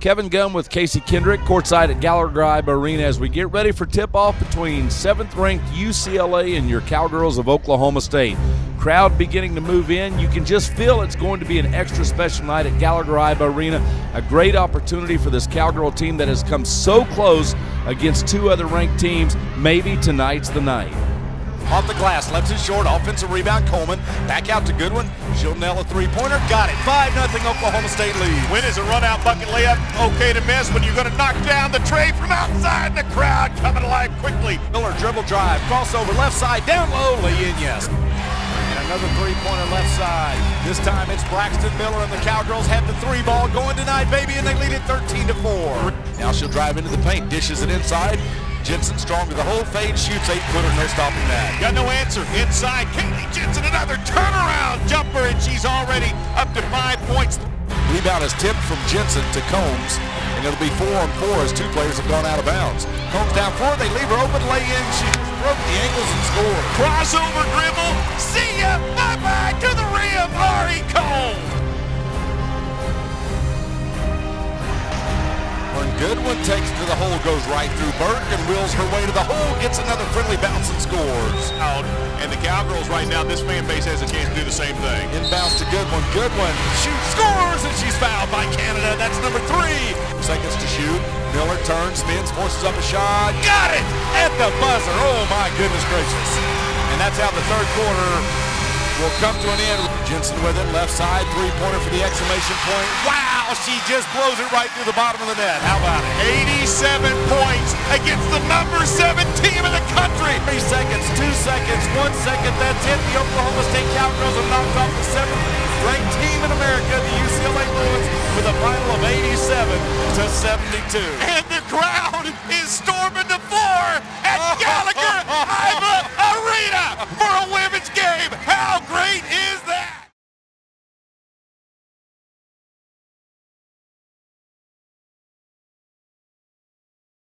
Kevin Gunn with Casey Kendrick, courtside at Gallagher Arena as we get ready for tip off between seventh ranked UCLA and your Cowgirls of Oklahoma State. Crowd beginning to move in. You can just feel it's going to be an extra special night at Gallagher Arena. A great opportunity for this Cowgirl team that has come so close against two other ranked teams. Maybe tonight's the night. Off the glass, left is short, offensive rebound, Coleman. Back out to Goodwin. She'll nail a three-pointer. Got it. 5 0 Oklahoma State lead. Win is a run-out bucket layup. Okay to miss when you're going to knock down the tray from outside. The crowd coming alive quickly. Miller dribble drive, crossover left side, down low, lay in, yes. And another three-pointer left side. This time it's Braxtin Miller and the Cowgirls have the three ball going tonight, baby, and they lead it 13 to 4. Now she'll drive into the paint, dishes it inside. Jensen strong with the whole fade, shoots eight footer, no stopping that. Got no answer. Inside, Kaylee Jensen, another turnaround jumper, and she's already up to five points. Rebound is tipped from Jensen to Combs, and it'll be four on four as two players have gone out of bounds. Combs down four, they leave her open, lay in, she broke the ankles and scored. Crossover dribble, see ya, bye-bye Goodwin takes it to the hole, goes right through Burke and wheels her way to the hole, gets another friendly bounce and scores. Out. And the Cowgirls right now, this fan base has a chance to do the same thing. Inbounds to Goodwin. Goodwin shoots, scores, and she's fouled by Canada. That's number three. Seconds to shoot. Miller turns, spins, forces up a shot. Got it at the buzzer. Oh my goodness gracious. And that's how the third quarter will come to an end. Jensen with it, left side, three-pointer for the exclamation point. Wow, she just blows it right through the bottom of the net. How about it? 87 points against the number seven team in the country. Three seconds, two seconds, one second, that's it. The Oklahoma State Cowgirls have knocked off the seventh ranked team in America, the UCLA Bruins, with a final of 87 to 72. And